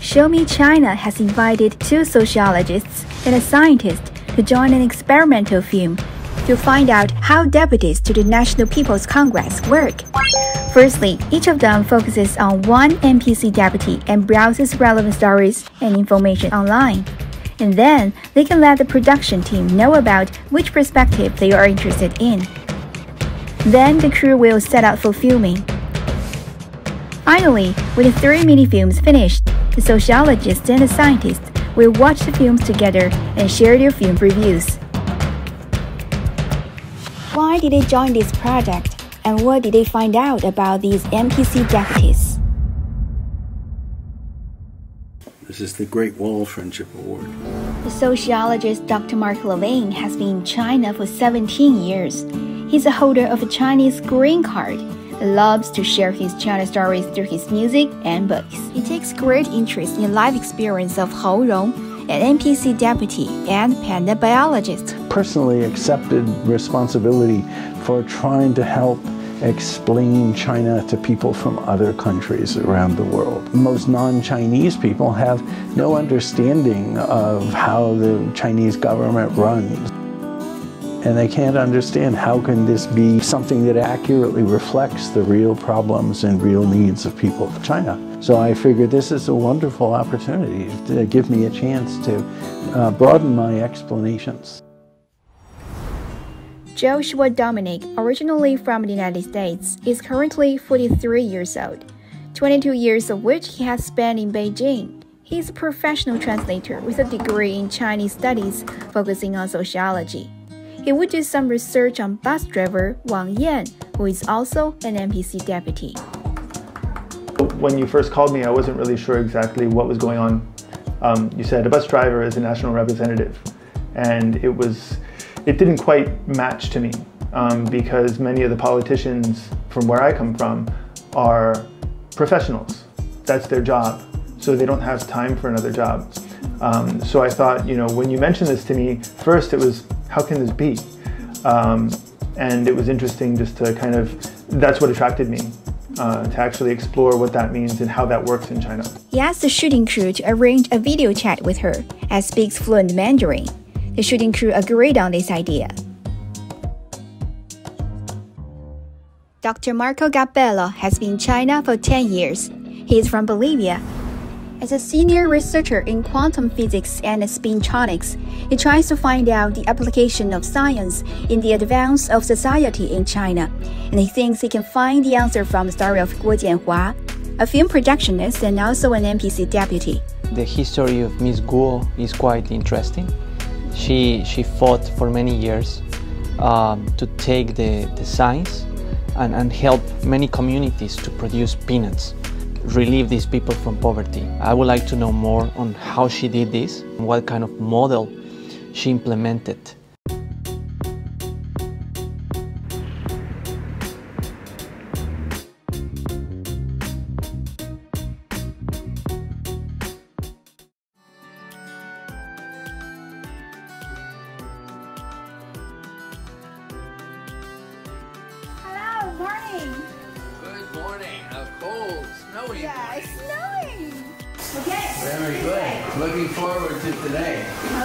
Show Me China has invited two sociologists and a scientist to join an experimental film to find out how deputies to the National People's Congress work. Firstly, each of them focuses on one NPC deputy and browses relevant stories and information online. And then they can let the production team know about which perspective they are interested in. Then the crew will set out for filming. Finally, with the three mini films finished, the sociologists and the scientists will watch the films together and share their film reviews. Why did they join this project, and what did they find out about these NPC deputies? This is the Great Wall Friendship Award. The sociologist Dr. Mark Levine has been in China for 17 years. He's a holder of a Chinese green card and loves to share his China stories through his music and books. He takes great interest in the life experience of Hou Rong, an NPC deputy and panda biologist. Personally accepted responsibility for trying to help explain China to people from other countries around the world. Most non-Chinese people have no understanding of how the Chinese government runs. And they can't understand how can this be something that accurately reflects the real problems and real needs of people of China. So I figured this is a wonderful opportunity to give me a chance to uh, broaden my explanations. Joshua Dominic, originally from the United States, is currently 43 years old, 22 years of which he has spent in Beijing. He is a professional translator with a degree in Chinese studies focusing on sociology. He would do some research on bus driver Wang Yan, who is also an NPC deputy. When you first called me, I wasn't really sure exactly what was going on. Um, you said a bus driver is a national representative, and it was, it didn't quite match to me um, because many of the politicians from where I come from are professionals. That's their job, so they don't have time for another job. Um, so I thought, you know, when you mentioned this to me, first it was, how can this be? Um, and it was interesting just to kind of, that's what attracted me uh, to actually explore what that means and how that works in China. He asked the shooting crew to arrange a video chat with her, as speaks fluent Mandarin. The shooting crew agreed on this idea. Dr. Marco Gabello has been in China for 10 years. He is from Bolivia as a senior researcher in quantum physics and spintronics, he tries to find out the application of science in the advance of society in China, and he thinks he can find the answer from the story of Guo Jianhua, a film projectionist and also an NPC deputy. The history of Miss Guo is quite interesting. She, she fought for many years um, to take the, the science and, and help many communities to produce peanuts relieve these people from poverty. I would like to know more on how she did this, what kind of model she implemented.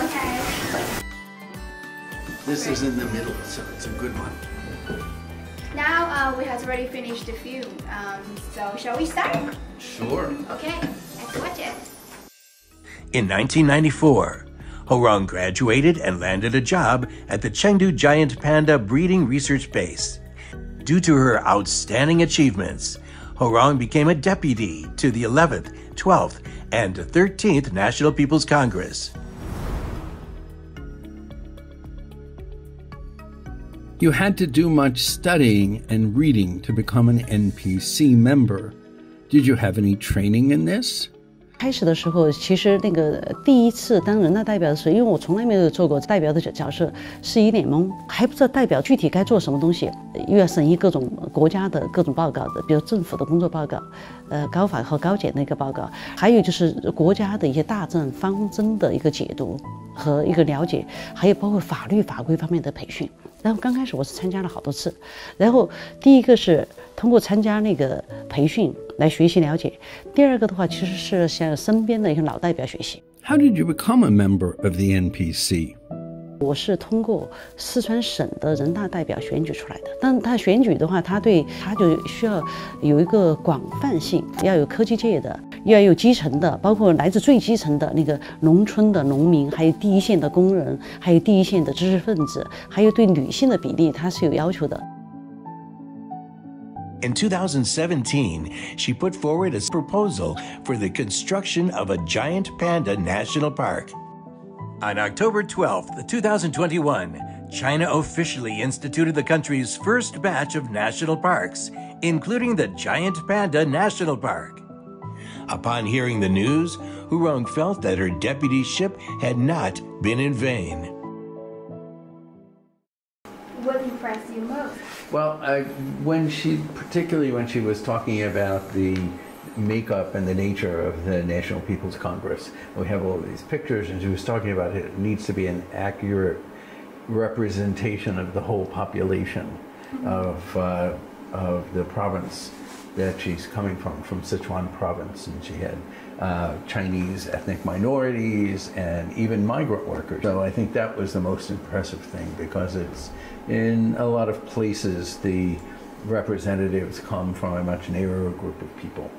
Okay. This is in the middle, so it's a good one. Now uh, we have already finished the film. Um, so shall we start? Sure. Okay, let's watch it. In 1994, Hou Rong graduated and landed a job at the Chengdu Giant Panda Breeding Research Base. Due to her outstanding achievements, Hou Rong became a deputy to the 11th, 12th, and 13th National People's Congress. You had to do much studying and reading to become an NPC member. Did you have any training in this? 开始的时候，其实那个第一次当人大代表的时候，因为我从来没有做过代表的角色，是一脸懵，还不知道代表具体该做什么东西，又要审议各种国家的各种报告的，比如政府的工作报告，呃，高法和高检的一个报告，还有就是国家的一些大政方针的一个解读和一个了解，还有包括法律法规方面的培训。 然后刚开始我是参加了好多次，然后第一个是通过参加那个培训来学习了解，第二个的话其实是向身边的一些老代表学习。How did you become a member of the NPC? 我是通过四川省的人大代表选举出来的，但他选举的话，他对他就需要有一个广泛性，要有科技界的，要有基层的，包括来自最基层的那个农村的农民，还有第一线的工人，还有第一线的知识分子，还有对女性的比例，他是有要求的。 In 2017, she put forward a proposal for the construction of a giant panda national park. On October 12th, 2021, China officially instituted the country's first batch of national parks, including the Giant Panda National Park. Upon hearing the news, Hou Rong felt that her deputyship had not been in vain. What impressed you most? Well, uh, when she, particularly when she was talking about the makeup and the nature of the National People's Congress, we have all these pictures, and she was talking about it needs to be an accurate representation of the whole population of uh, of the province that she's coming from, from Sichuan province, and she had uh, Chinese ethnic minorities and even migrant workers. So I think that was the most impressive thing because it's in a lot of places the representatives come from a much narrower group of people.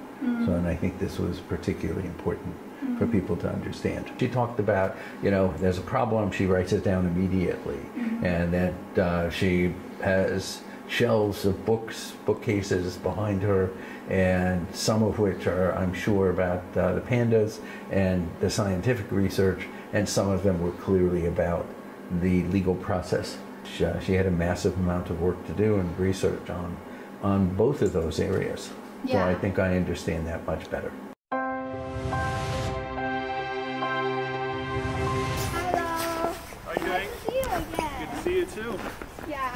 So, and I think this was particularly important for people to understand. She talked about, you know, there's a problem, she writes it down immediately, and that uh, she has shelves of books, bookcases behind her, and some of which are, I'm sure, about uh, the pandas and the scientific research, and some of them were clearly about the legal process. She, uh, she had a massive amount of work to do and research on, on both of those areas. So I think I understand that much better.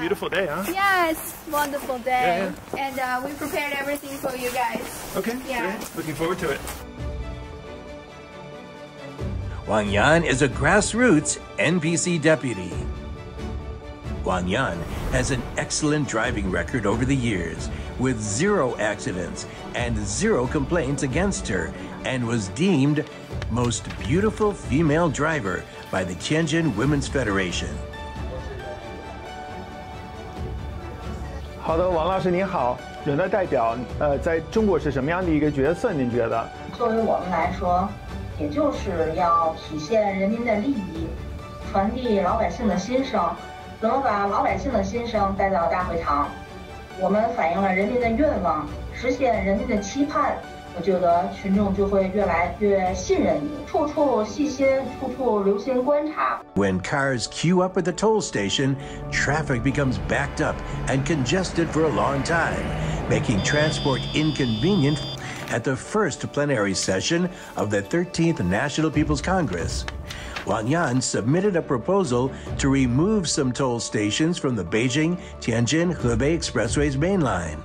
Beautiful day, huh? Yes, wonderful day. Yeah, And uh, we prepared everything for you guys. Okay. Yeah. great. Looking forward to it. Wang Yan is a grassroots NPC deputy. Wang Yan has an excellent driving record over the years, with zero accidents and zero complaints against her, and was deemed most beautiful female driver by the Tianjin Women's Federation. 好的，王老师您好，人大代表，呃，在中国是什么样的一个角色？您觉得？作为我们来说，也就是要体现人民的利益，传递老百姓的心声，怎么把老百姓的心声带到大会堂？我们反映了人民的愿望，实现人民的期盼。我觉得群众就会越来越信任你，处处细心，处处留心观察。 When cars queue up at the toll station, traffic becomes backed up and congested for a long time, making transport inconvenient. At the first plenary session of the 13th National People's Congress, Wang Yan submitted a proposal to remove some toll stations from the Beijing Tianjin Hebei Expressway's main line.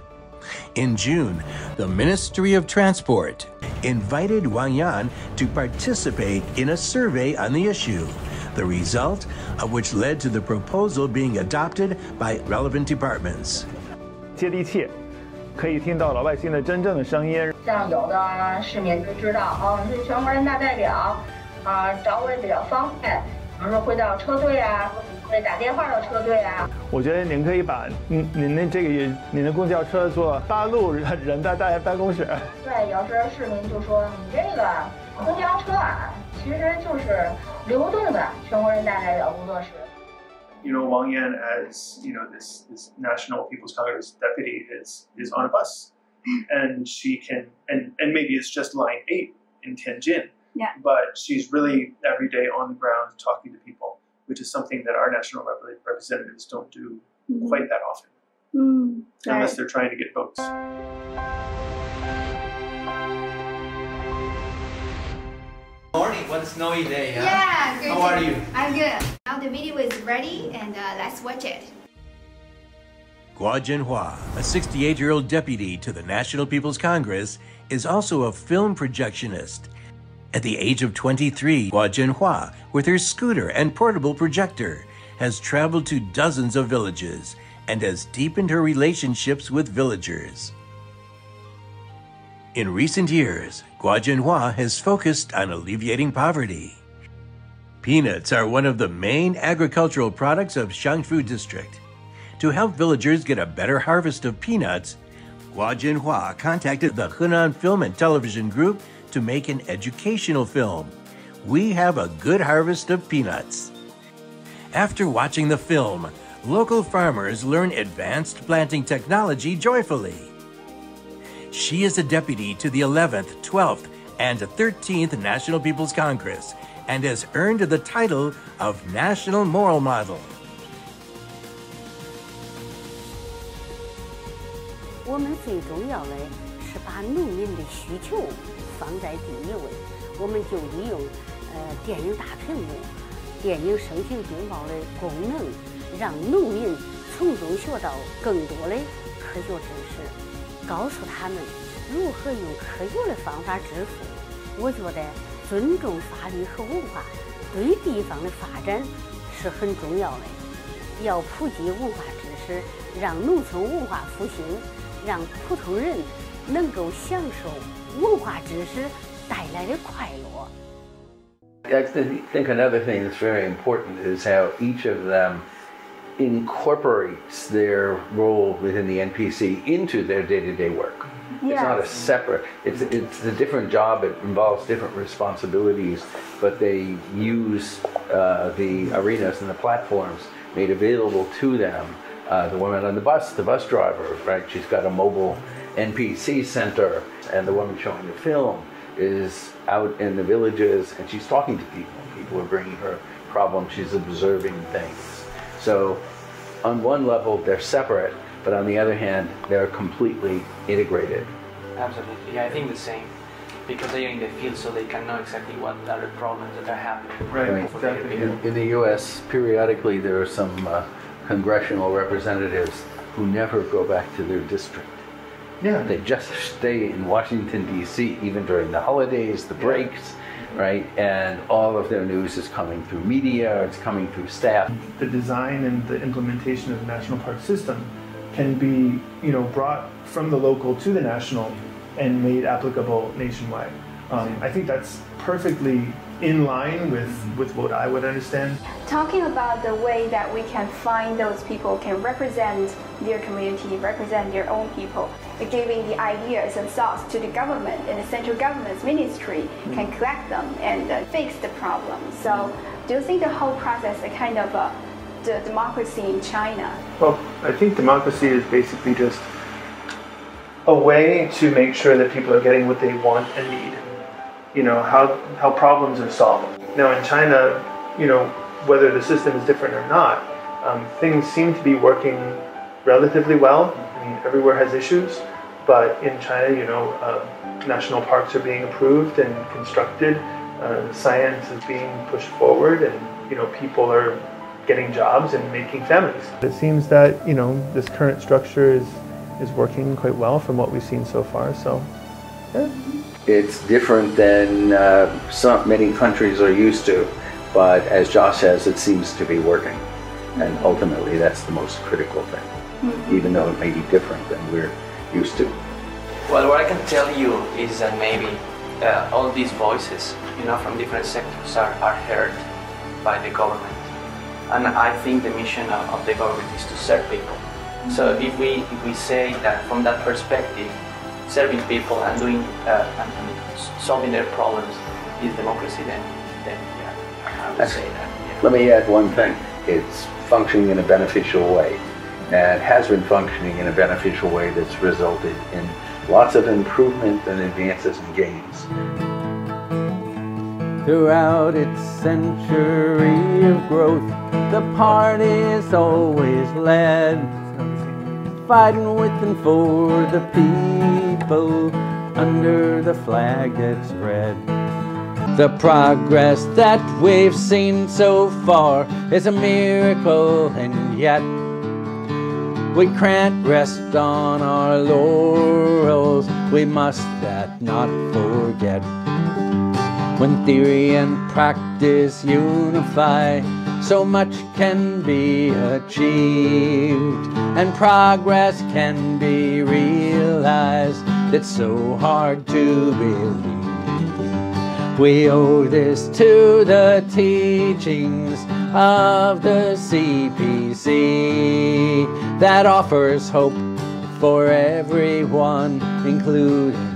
In June, the Ministry of Transport invited Wang Yan to participate in a survey on the issue, the result of which led to the proposal being adopted by relevant departments. 接地气，可以听到老百姓的真正的声音。像有的市民就知道，哦，你是全国人大代表，啊，找我也比较方便，比如说会到车队啊， 会打电话到车队啊。我觉得您可以把您您的这个您的公交车做八路人人大代办公室。对，有时候市民就说你这个公交车啊，其实就是流动的全国人大代表工作室。you know, Wang Yan as you know this this National People's Congress deputy is is on a bus, and she can and and maybe it's just line eight in Tianjin. Yeah. But she's really every day on the ground talking to people, which is something that our national rep- representatives don't do quite that often, Mm, unless they're trying to get votes. Morning, what a snowy day, huh? Yeah, good. How are you? I'm good. Now the video is ready and uh, let's watch it. Guo Jianhua, a 68 year old deputy to the National People's Congress, is also a film projectionist. At the age of 23, Guo Jianhua, with her scooter and portable projector, has traveled to dozens of villages and has deepened her relationships with villagers. In recent years, Guo Jianhua has focused on alleviating poverty. Peanuts are one of the main agricultural products of Shangfu District. To help villagers get a better harvest of peanuts, Guo Jianhua contacted the Hunan Film and Television Group to make an educational film. We have a good harvest of peanuts. After watching the film, local farmers learn advanced planting technology joyfully. She is a deputy to the 11th, 12th, and 13th National People's Congress and has earned the title of National Moral Model. 放在第一位，我们就利用呃电影大屏幕、电影声情并茂的功能，让农民从中学到更多的科学知识，告诉他们如何用科学的方法致富。我觉得尊重法律和文化对地方的发展是很重要的。要普及文化知识，让农村文化复兴。让普通人能够享受 文化知识带来的快乐。I think another thing that's very important is how each of them incorporates their role within the NPC into their day-to-day work. Yes. It's not a separate. It's it's a different job. It involves different responsibilities, but they use uh, the arenas and the platforms made available to them uh, the woman on the bus, the bus driver, right? She's got a mobile NPC center, and the woman showing the film is out in the villages and she's talking to people. People are bringing her problems, she's observing things. So, on one level, they're separate, but on the other hand, they're completely integrated. Absolutely, yeah, I think the same. Because they are in the field, so they can know exactly what are the problems that are happening. Right, exactly. In, in the U.S., periodically there are some uh, congressional representatives who never go back to their district. Yeah. They just stay in Washington, D.C., even during the holidays, the breaks, yeah. right? And all of their news is coming through media, it's coming through staff. The design and the implementation of the national park system can be, you know, brought from the local to the national and made applicable nationwide. Um, I think that's perfectly in line with, with what I would understand. Talking about the way that we can find those people can represent their community, represent their own people, giving the ideas and thoughts to the government and the central government's ministry can collect them and uh, fix the problem. So do you think the whole process is kind of a the democracy in China? Well, I think democracy is basically just a way to make sure that people are getting what they want and need you know, how, how problems are solved. Now in China, you know, whether the system is different or not, um, things seem to be working relatively well. I mean, everywhere has issues, but in China, you know, uh, national parks are being approved and constructed. Uh, science is being pushed forward, and you know, people are getting jobs and making families. It seems that you know this current structure is is working quite well from what we've seen so far. So, yeah. It's different than uh, some many countries are used to, but as Josh says, it seems to be working, and ultimately that's the most critical thing, mm-hmm. even though it may be different than we're used to. Well, what I can tell you is that maybe uh, all these voices, you know, from different sectors are, are heard by the government, and I think the mission of, of the government is to serve people. So if we if we say that from that perspective serving people and doing uh, and, and, solving their problems is democracy, then then yeah, I would say that. Yeah. Let me add one thing. It's functioning in a beneficial way, and has been functioning in a beneficial way that's resulted in lots of improvement and advances and gains. Throughout its century of growth, the party's always led fighting with and for the people under the flag that's red. The progress that we've seen so far is a miracle, and yet we can't rest on our laurels. We must that not forget. When theory and practice unify, so much can be achieved, and progress can be realized. It's so hard to believe. We owe this to the teachings of the CPC that offers hope for everyone, including